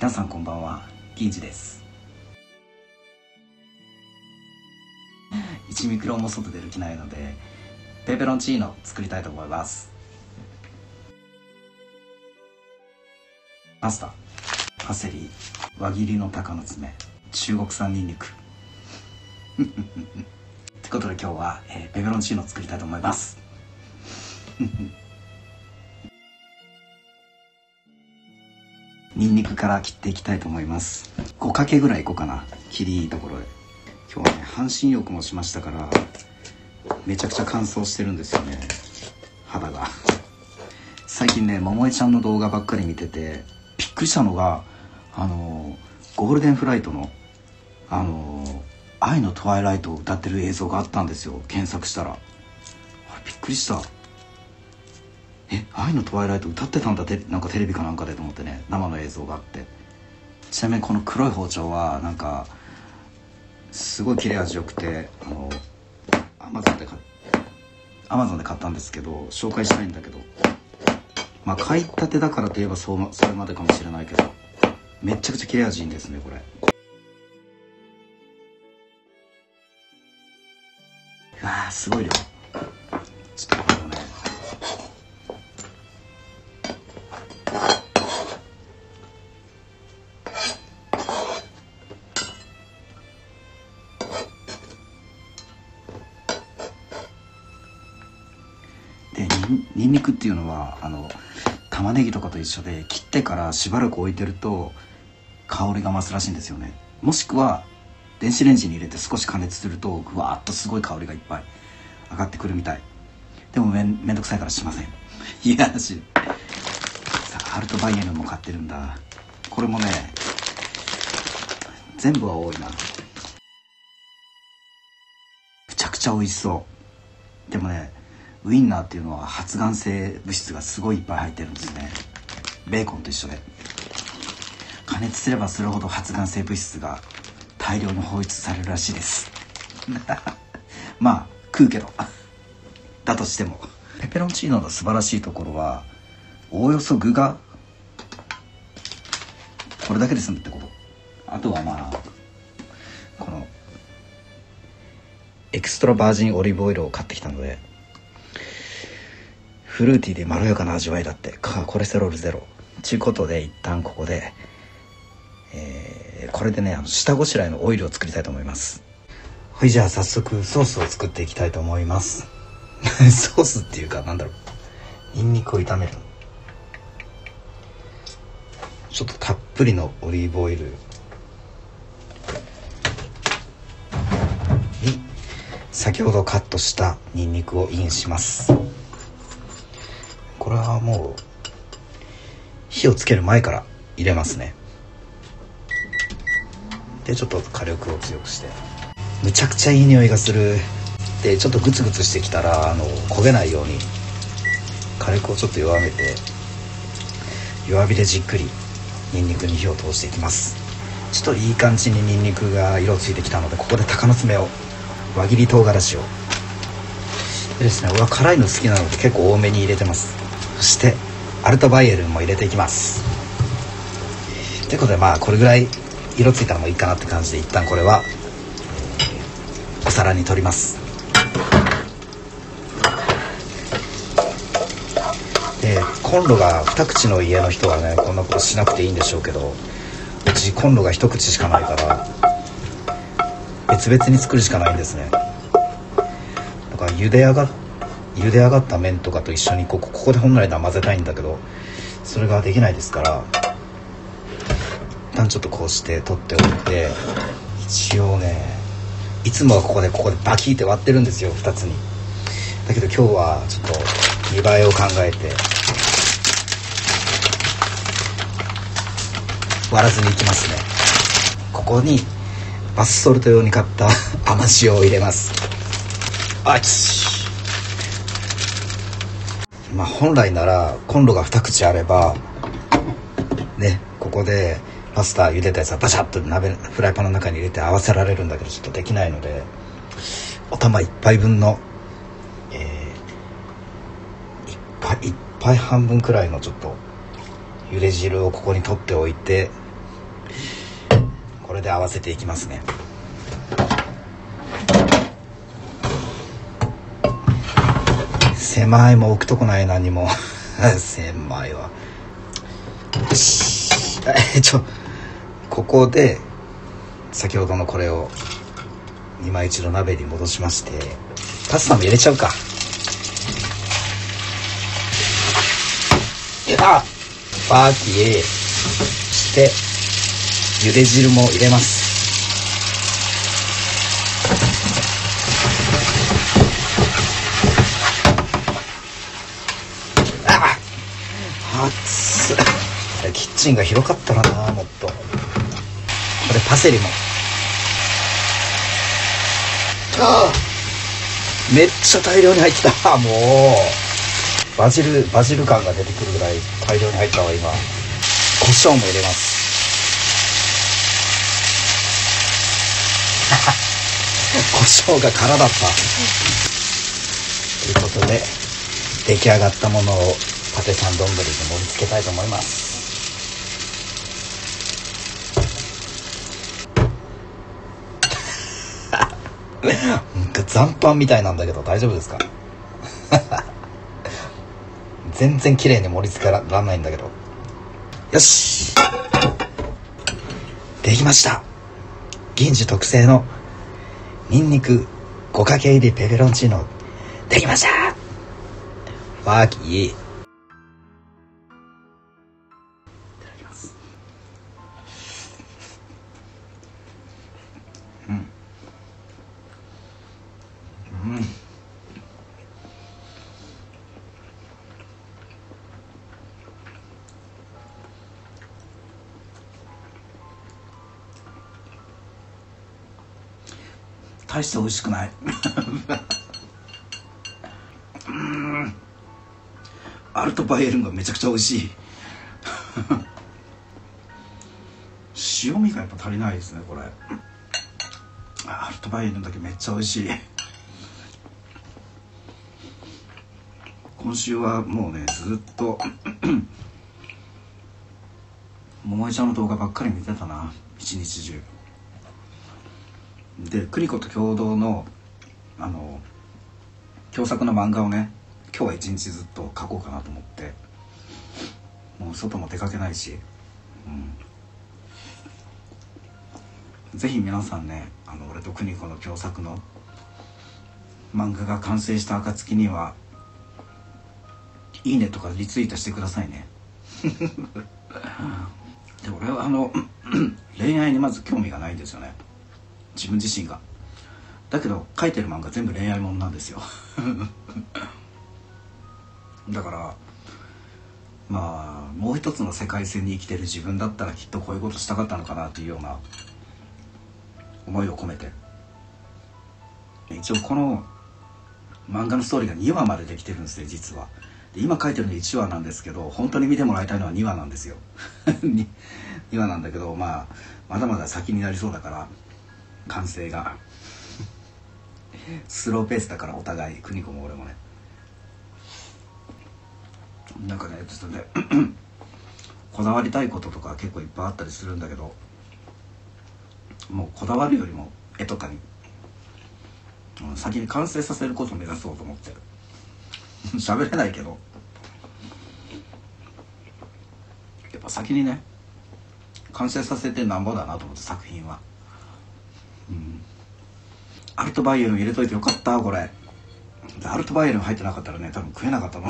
皆さんこんばんは。銀次です。1ミクロンも外出る気ないのでペペロンチーノ作りたいと思います。パスタ。パセリ。輪切りの鷹の爪。中国産ニンニク。ってことで今日は、えー、ペペロンチーノ作りたいと思います。ニンニクから切っていきたいと思います。5かけぐらいいこうかな。切りいいところで今日はね半身浴もしましたからめちゃくちゃ乾燥してるんですよね。肌が。最近ね桃江ちゃんの動画ばっかり見ててびっくりしたのがあのゴールデンフライトのあの愛のトワイライトを歌ってる映像があったんですよ。検索したら。びっくりした。え愛のトワイライト歌ってたんだてなんかテレビかなんかでと思ってね生の映像があって。ちなみにこの黒い包丁はなんかすごい切れ味よくてあのアマゾンで買アマゾンで買ったんですけど紹介したいんだけどまあ買いたてだからといえばそうそれまでかもしれないけどめちゃくちゃ切れ味いいんですねこれ。うわーすごい量。にんにくっていうのはあの玉ねぎとかと一緒で切ってからしばらく置いてると香りが増すらしいんですよね。もしくは電子レンジに入れて少し加熱するとぐわーっとすごい香りがいっぱい上がってくるみたい。でもめんめんどくさいからしません。いやらしいさあハルトバイエルンも買ってるんだ。これもね全部は多いな。むちゃくちゃ美味しそう。でもねウインナーっていうのは発がん性物質がすごいいっぱい入ってるんですね。ベーコンと一緒で。加熱すればするほど発がん性物質が大量に放出されるらしいです。まあ食うけど。だとしても。ペペロンチーノの素晴らしいところはおおよそ具がこれだけで済むってこと。あとはまあこのエクストラバージンオリーブオイルを買ってきたのでフルーティーでまろやかな味わいだって。かコレステロールゼロ。ちゅうことで一旦ここで、えーこれでねあの下ごしらえのオイルを作りたいと思います。はいじゃあ早速ソースを作っていきたいと思います。ソースっていうかなんだろう。ニンニクを炒めるちょっとたっぷりのオリーブオイル。に先ほどカットしたニンニクをインします。これはもう火をつける前から入れますね。でちょっと火力を強くしてむちゃくちゃいい匂いがする。でちょっとグツグツしてきたらあの焦げないように火力をちょっと弱めて弱火でじっくりニンニクに火を通していきます。ちょっといい感じにニンニクが色ついてきたのでここで鷹の爪を輪切り唐辛子を。でですね俺は辛いの好きなので結構多めに入れてます。そしてアルトバイエルンも入れていきます。ということでまあこれぐらい色ついたらもいいかなって感じで一旦これはお皿に取ります。でコンロが二口の家の人はねこんなことしなくていいんでしょうけどうちコンロが一口しかないから別々に作るしかないんですね。だから茹で上がっ茹で上がった麺とかと一緒にここここで本来なら混ぜたいんだけどそれができないですから一旦ちょっとこうして取っておいて一応ねいつもはここでここでバキって割ってるんですよ2つに。だけど今日はちょっと見栄えを考えて割らずにいきますね。ここにバスソルト用に買った 甘塩を入れます。あっちまあ本来ならコンロが2口あればねここでパスタ茹でたやつはバシャッと鍋フライパンの中に入れて合わせられるんだけどちょっとできないのでお玉一杯分のえー、一杯一杯半分くらいのちょっと茹で汁をここに取っておいてこれで合わせていきますね。狭い。も置くとこない何も。狭いわ。えちょここで先ほどのこれを今一度鍋に戻しましてパスタも入れちゃうか。入れた！バーキーして茹で汁も入れますあ熱っキッチンが広かったらなもっと。これパセリも。あめっちゃ大量に入ってた。もう。バジルバジル感が出てくるぐらい大量に入ったわ今。胡椒も入れます。胡椒が空だった。ということで出来上がったものをパテサン丼に盛り付けたいと思いますなんか残飯みたいなんだけど大丈夫ですか？全然綺麗に盛り付けられないんだけど。よし！できました！銀次特製のニンニク5かけ入りペペロンチーノ。できました！ワーキーして美味しくない。うん。アルトバイエルンがめちゃくちゃ美味しい。塩味がやっぱ足りないですねこれ。アルトバイエルンだけめっちゃ美味しい。今週はもうねずっと桃江ちゃんの動画ばっかり見てたな。一日中。で邦子と共同のあの共作の漫画をね今日は一日ずっと描こうかなと思ってもう外も出かけないし、うん、ぜひ皆さんねあの俺と邦子の共作の漫画が完成した暁にはいいねとかリツイートしてくださいね。で俺はあの 恋愛にまず興味がないんですよね自分自身が。だけど書いてる漫画全部恋愛ものなんですよ。だからまあもう一つの世界線に生きてる自分だったらきっとこういうことしたかったのかなというような思いを込めて。一応この漫画のストーリーが2話までできてるんですね実は。で今書いてるの1話なんですけど本当に見てもらいたいのは2話なんですよ。2, 話なんだけどまあまだまだ先になりそうだから完成が。スローペースだからお互い邦子も俺もね。なんかねちょっとね こだわりたいこととか結構いっぱいあったりするんだけどもうこだわるよりも絵とかに、うん、先に完成させることを目指そうと思ってる。喋れないけど。やっぱ先にね完成させてなんぼだなと思って作品は。アルトバイエルン入れといてよかったこれ。アルトバイエルン入ってなかったらね多分食えなかったの。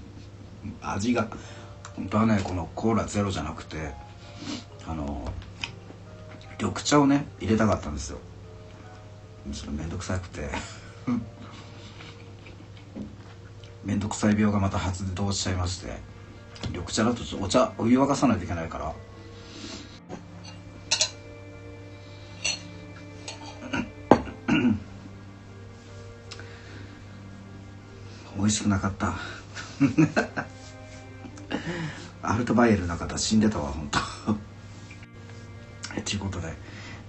味が。本当はねこのコーラゼロじゃなくてあの緑茶をね入れたかったんですよ。ちょっと面倒くさくて。面倒くさい病がまた発動しちゃいまして。緑茶だとお茶お湯沸かさないといけないから。味しくなかった。アルトバイエルの方死んでたわ本当。ということで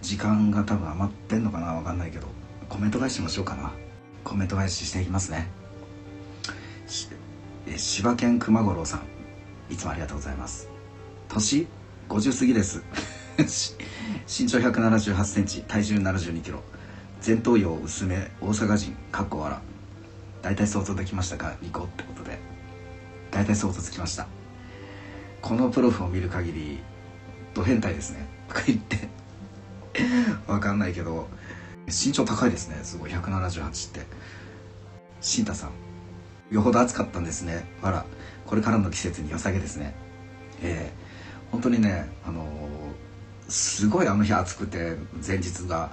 時間が多分余ってんのかな分かんないけどコメント返しましょうかな。コメント返ししていきますね。しえ柴犬熊五郎さん。いつもありがとうございます。年50過ぎです。身長1 7 8センチ体重7 2キロ。前頭葉薄め大阪人かっこ笑。大体想像できましたかニコってことで。大体想像つきました。このプロフを見る限りド変態ですね。とか言って。わかんないけど。身長高いですね。すごい。178って。新太さん。よほど暑かったんですね。わら。これからの季節に良さげですね。ええ。ー、本当にねあのー、すごいあの日暑くて前日が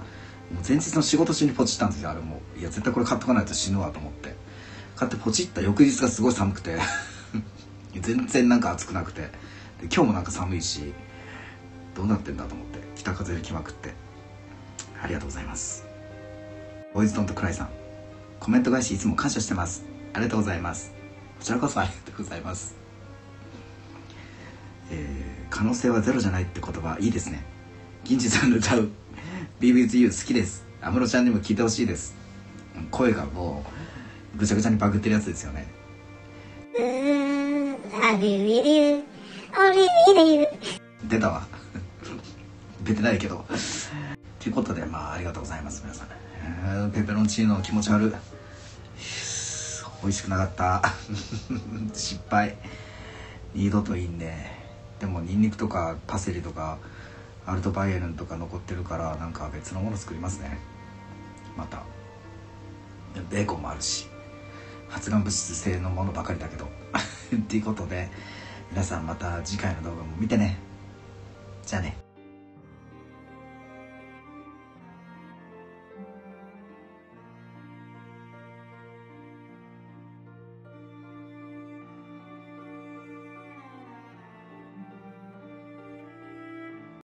前日の仕事中にポチったんですよあれも。いや絶対これ買っとかないと死ぬわと思って。買ってポチった翌日がすごい寒くて。全然なんか暑くなくて。今日もなんか寒いしどうなってんだと思って。北風吹きまくって。ありがとうございます。ボイズドントクライさん。コメント返しいつも感謝してます。ありがとうございます。こちらこそありがとうございます。えー、可能性はゼロじゃないって言葉。いいですね。銀次さんの歌う。BBU 好きです。安室ちゃんにも聞いてほしいです。声がもうぐちゃぐちゃにバグってるやつですよね。出たわ。出てないけど。ということでまあありがとうございます皆さん、えー、ペペロンチーノ気持ち悪い。美味しくなかった。失敗。二度といいねでもニンニクとかパセリとかアルトバイエルンとか残ってるからなんか別のもの作りますね。また。ベーコンもあるし発がん物質性のものばかりだけど。っていうことで皆さんまた次回の動画も見てね。じゃあね。